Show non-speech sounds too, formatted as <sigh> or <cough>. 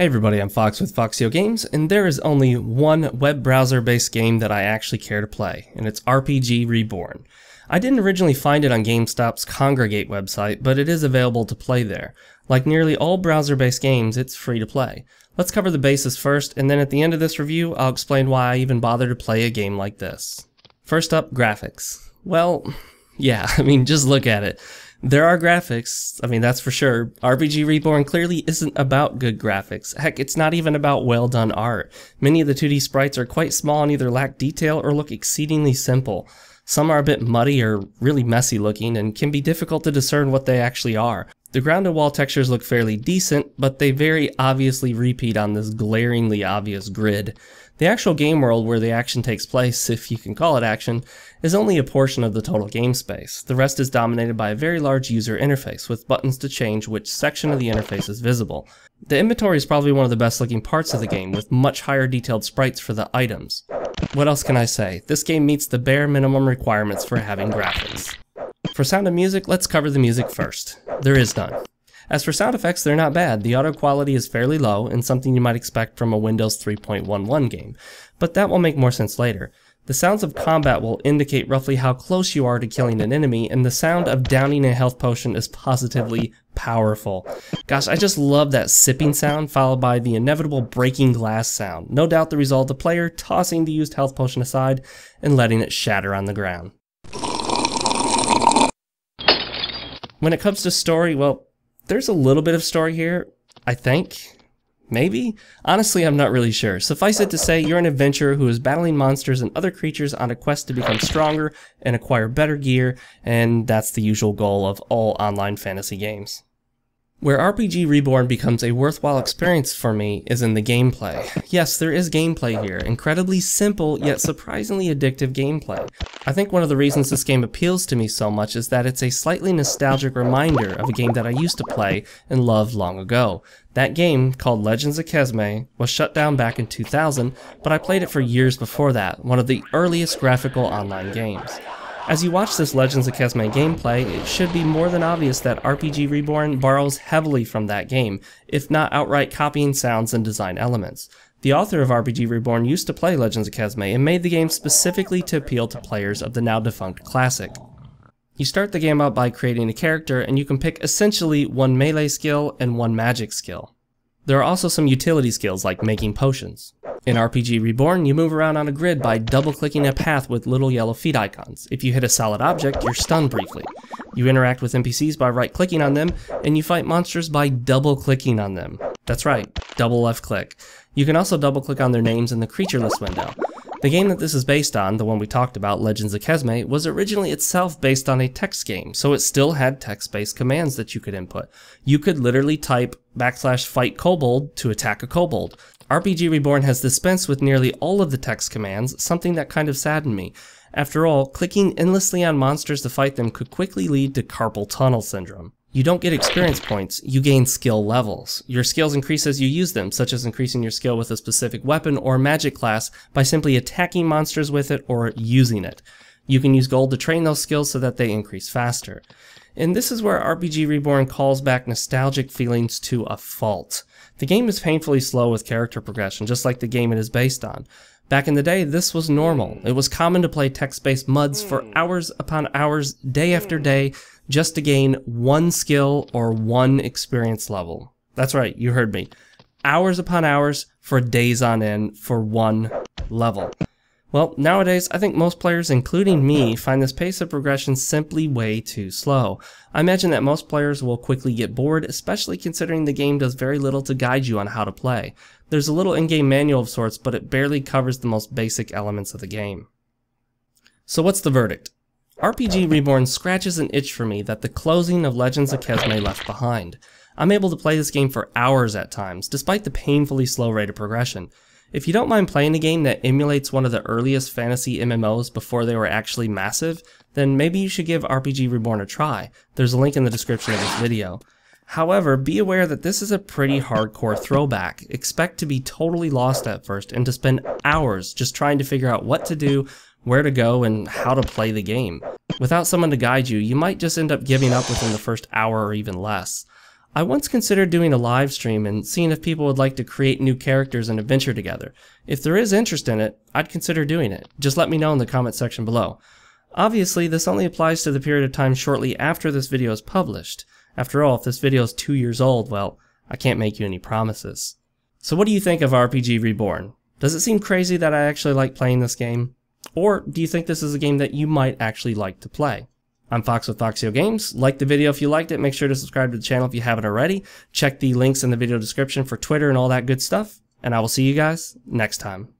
Hey everybody, I'm Fox with Foxeo Games, and there is only one web browser based game that I actually care to play, and it's RPG Reborn. I didn't originally find it on GameStop's Kongregate website, but it is available to play there. Like nearly all browser based games, it's free to play. Let's cover the basis first, and then at the end of this review, I'll explain why I even bother to play a game like this. First up, graphics. Well, <laughs> yeah, <laughs> I mean, just look at it. There are graphics, I mean, that's for sure. RPG Reborn clearly isn't about good graphics. Heck, it's not even about well done art. Many of the 2D sprites are quite small and either lack detail or look exceedingly simple. Some are a bit muddy or really messy looking and can be difficult to discern what they actually are. The ground and wall textures look fairly decent, but they very obviously repeat on this glaringly obvious grid. The actual game world where the action takes place, if you can call it action, is only a portion of the total game space. The rest is dominated by a very large user interface, with buttons to change which section of the interface is visible. The inventory is probably one of the best looking parts of the game, with much higher detailed sprites for the items. What else can I say? This game meets the bare minimum requirements for having graphics. For sound and music, let's cover the music first. There is none. As for sound effects, they're not bad. The audio quality is fairly low and something you might expect from a Windows 3.11 game, but that will make more sense later. The sounds of combat will indicate roughly how close you are to killing an enemy, and the sound of downing a health potion is positively powerful. Gosh, I just love that sipping sound followed by the inevitable breaking glass sound. No doubt the result of the player tossing the used health potion aside and letting it shatter on the ground. When it comes to story, well, there's a little bit of story here, I think. Maybe? Honestly, I'm not really sure. Suffice it to say, you're an adventurer who is battling monsters and other creatures on a quest to become stronger and acquire better gear, and that's the usual goal of all online fantasy games. Where RPG Reborn becomes a worthwhile experience for me is in the gameplay. Yes, there is gameplay here, incredibly simple yet surprisingly addictive gameplay. I think one of the reasons this game appeals to me so much is that it's a slightly nostalgic reminder of a game that I used to play and loved long ago. That game, called Legends of Kesmai, was shut down back in 2000, but I played it for years before that, one of the earliest graphical online games. As you watch this Legends of Kesmai gameplay, it should be more than obvious that RPG Reborn borrows heavily from that game, if not outright copying sounds and design elements. The author of RPG Reborn used to play Legends of Kesmai and made the game specifically to appeal to players of the now defunct classic. You start the game out by creating a character and you can pick essentially one melee skill and one magic skill. There are also some utility skills like making potions. In RPG Reborn, you move around on a grid by double-clicking a path with little yellow feet icons. If you hit a solid object, you're stunned briefly. You interact with NPCs by right-clicking on them, and you fight monsters by double-clicking on them. That's right, double left-click. You can also double-click on their names in the creature list window. The game that this is based on, the one we talked about, Legends of Kesmai, was originally itself based on a text game, so it still had text-based commands that you could input. You could literally type backslash fight kobold to attack a kobold. RPG Reborn has dispensed with nearly all of the text commands, something that kind of saddened me. After all, clicking endlessly on monsters to fight them could quickly lead to carpal tunnel syndrome. You don't get experience points, you gain skill levels. Your skills increase as you use them, such as increasing your skill with a specific weapon or magic class by simply attacking monsters with it or using it. You can use gold to train those skills so that they increase faster. And this is where RPG Reborn calls back nostalgic feelings to a fault. The game is painfully slow with character progression, just like the game it is based on. Back in the day, this was normal. It was common to play text-based MUDs for hmm. hours upon hours, day after hmm. day, just to gain one skill or one experience level. That's right, you heard me. Hours upon hours for days on end for one level. Well, nowadays, I think most players, including me, find this pace of progression simply way too slow. I imagine that most players will quickly get bored, especially considering the game does very little to guide you on how to play. There's a little in-game manual of sorts, but it barely covers the most basic elements of the game. So what's the verdict? RPG Reborn scratches an itch for me that the closing of Legends of Kesmai left behind. I'm able to play this game for hours at times, despite the painfully slow rate of progression. If you don't mind playing a game that emulates one of the earliest fantasy MMOs before they were actually massive, then maybe you should give RPG Reborn a try. There's a link in the description of this video. However, be aware that this is a pretty hardcore throwback. Expect to be totally lost at first and to spend hours just trying to figure out what to do, where to go, and how to play the game. Without someone to guide you, you might just end up giving up within the first hour or even less. I once considered doing a live stream and seeing if people would like to create new characters and adventure together. If there is interest in it, I'd consider doing it. Just let me know in the comment section below. Obviously, this only applies to the period of time shortly after this video is published. After all, if this video is two years old, well, I can't make you any promises. So what do you think of RPG Reborn? Does it seem crazy that I actually like playing this game? Or do you think this is a game that you might actually like to play? I'm Fox with Foxeo Games. Like the video if you liked it. Make sure to subscribe to the channel if you haven't already. Check the links in the video description for Twitter and all that good stuff. And I will see you guys next time.